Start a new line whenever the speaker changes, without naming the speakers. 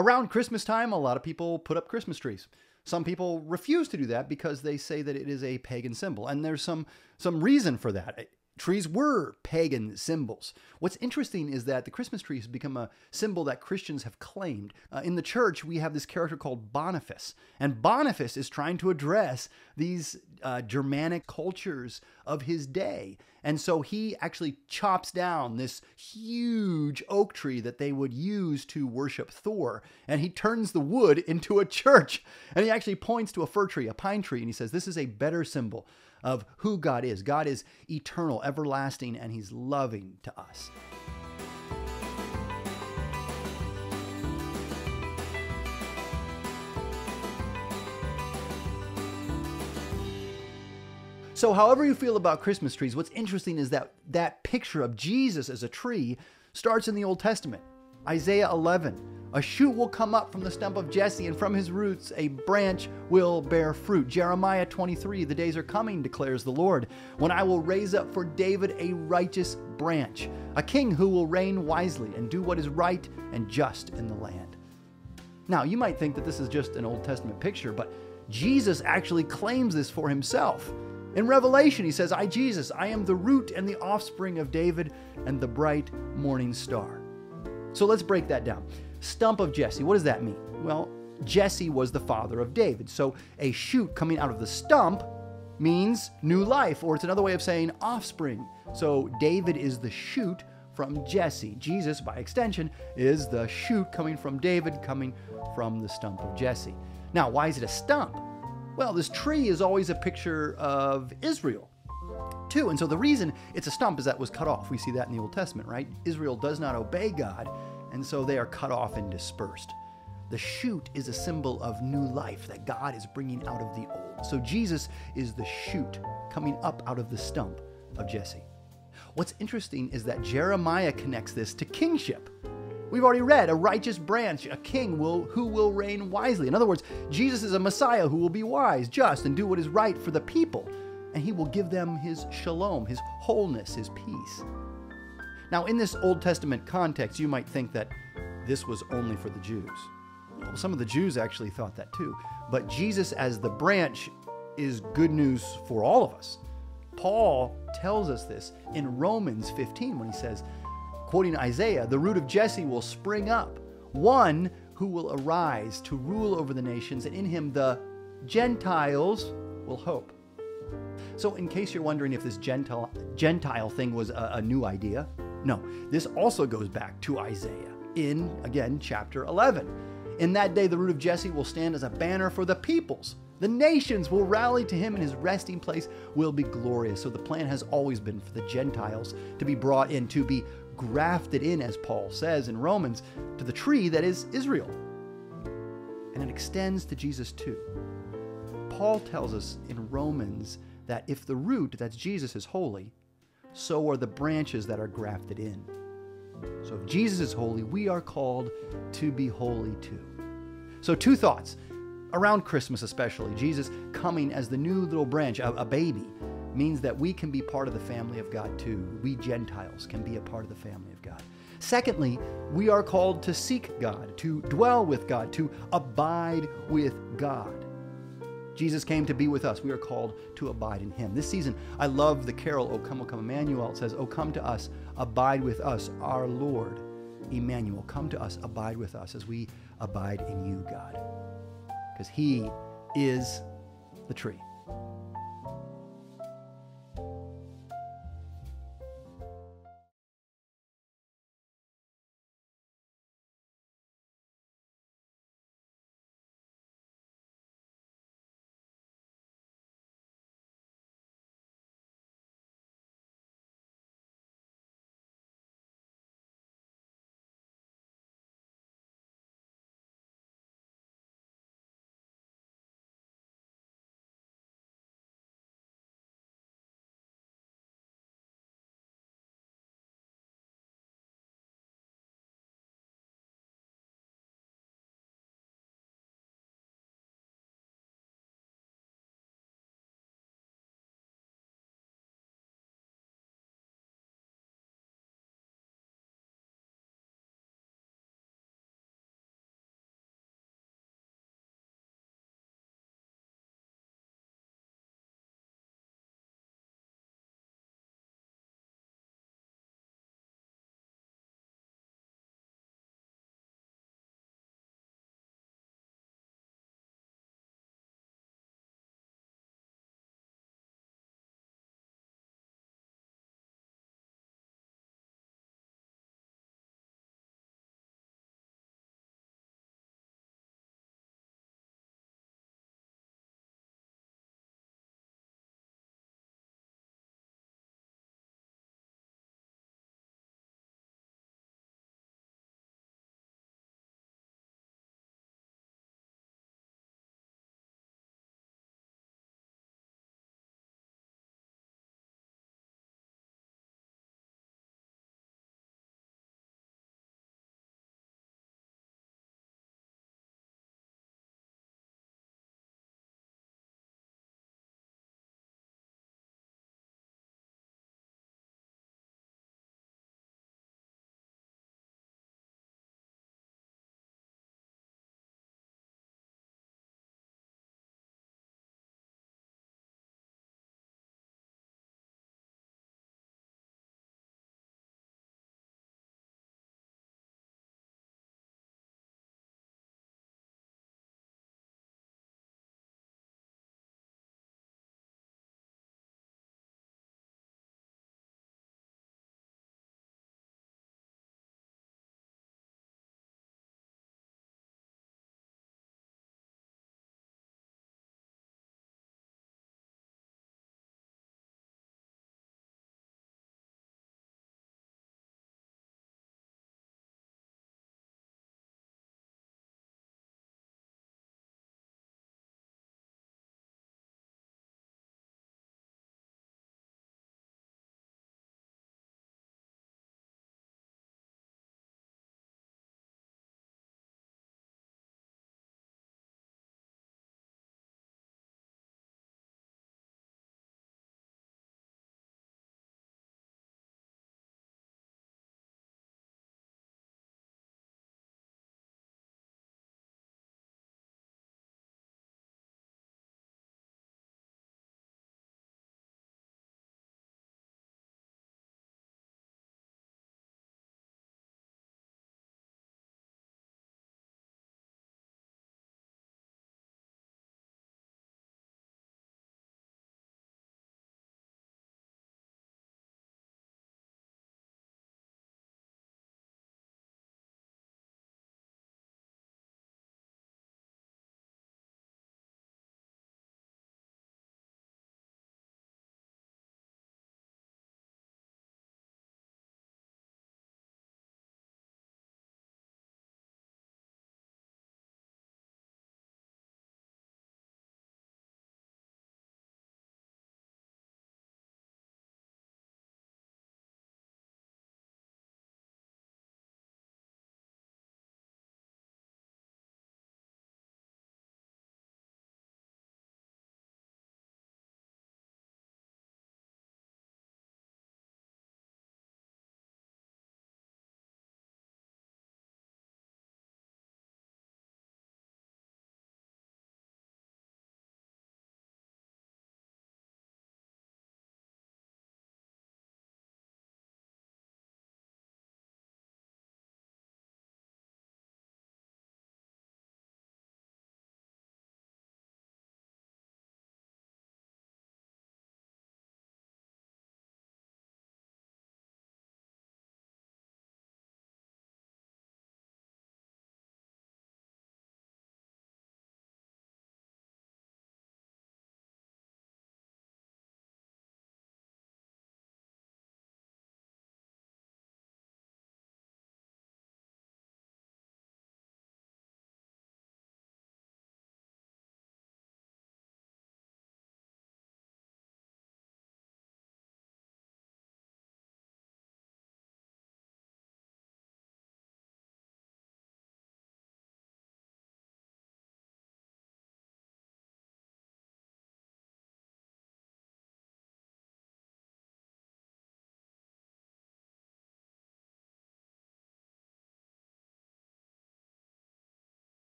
Around Christmas time, a lot of people put up Christmas trees. Some people refuse to do that because they say that it is a pagan symbol, and there's some some reason for that. Trees were pagan symbols. What's interesting is that the Christmas tree has become a symbol that Christians have claimed. Uh, in the church, we have this character called Boniface, and Boniface is trying to address these uh, Germanic cultures of his day. And so he actually chops down this huge oak tree that they would use to worship Thor, and he turns the wood into a church. And he actually points to a fir tree, a pine tree, and he says, This is a better symbol of who God is. God is eternal, everlasting, and He's loving to us. So, however you feel about Christmas trees, what's interesting is that that picture of Jesus as a tree starts in the Old Testament. Isaiah 11. A shoot will come up from the stump of Jesse, and from his roots a branch will bear fruit. Jeremiah 23 The days are coming, declares the Lord, when I will raise up for David a righteous branch, a king who will reign wisely and do what is right and just in the land. Now, you might think that this is just an Old Testament picture, but Jesus actually claims this for himself. In Revelation, he says, I, Jesus, I am the root and the offspring of David and the bright morning star. So let's break that down. Stump of Jesse. What does that mean? Well, Jesse was the father of David. So a shoot coming out of the stump means new life, or it's another way of saying offspring. So David is the shoot from Jesse. Jesus, by extension, is the shoot coming from David, coming from the stump of Jesse. Now, why is it a stump? Well, this tree is always a picture of Israel, too. And so the reason it's a stump is that it was cut off. We see that in the Old Testament, right? Israel does not obey God and so they are cut off and dispersed. The shoot is a symbol of new life that God is bringing out of the old. So Jesus is the shoot coming up out of the stump of Jesse. What's interesting is that Jeremiah connects this to kingship. We've already read a righteous branch, a king will who will reign wisely. In other words, Jesus is a Messiah who will be wise, just, and do what is right for the people, and he will give them his shalom, his wholeness, his peace. Now, in this Old Testament context, you might think that this was only for the Jews. Well, some of the Jews actually thought that too. But Jesus, as the branch, is good news for all of us. Paul tells us this in Romans 15 when he says, quoting Isaiah, the root of Jesse will spring up, one who will arise to rule over the nations, and in him the Gentiles will hope. So, in case you're wondering if this Gentile, Gentile thing was a, a new idea, no, this also goes back to Isaiah in, again, chapter 11. In that day, the root of Jesse will stand as a banner for the peoples. The nations will rally to him, and his resting place will be glorious. So the plan has always been for the Gentiles to be brought in, to be grafted in, as Paul says in Romans, to the tree that is Israel. And it extends to Jesus too. Paul tells us in Romans that if the root, that's Jesus, is holy, so are the branches that are grafted in. So if Jesus is holy, we are called to be holy too. So, two thoughts around Christmas, especially Jesus coming as the new little branch, a, a, baby, means that we can be part of the family of God too. We Gentiles can be a part of the family of God. Secondly, we are called to seek God, to dwell with God, to abide with God. Jesus came to be with us. We are called to abide in him. This season, I love the carol, O come, O come, Emmanuel. It says, O come to us, abide with us, our Lord, Emmanuel. Come to us, abide with us as we abide in you, God. Because he is the tree.